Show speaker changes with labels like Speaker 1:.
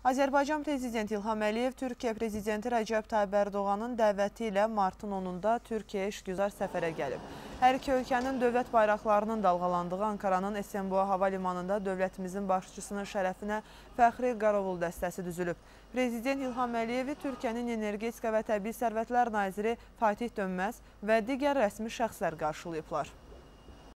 Speaker 1: Azərbaycan Prezidenti İlham Əliyev Türkiyə Prezidenti Rəcəb Tayyib Ərdoğanın dəvəti ilə martın 10-da Türkiyəyə işgüzar səfərə gəlib. Hər iki ölkənin dövlət bayraqlarının dalğalandığı Ankaranın Esenboğa Hava Limanında dövlətimizin başçısının şərəfinə fəxri qarovul dəstəsi düzülüb. Prezident İlham Əliyevi Türkiyənin Energetika və Təbii Sərvətlər Naziri Fatih Dönməz və digər rəsmi şəxslər qarşılayıblar.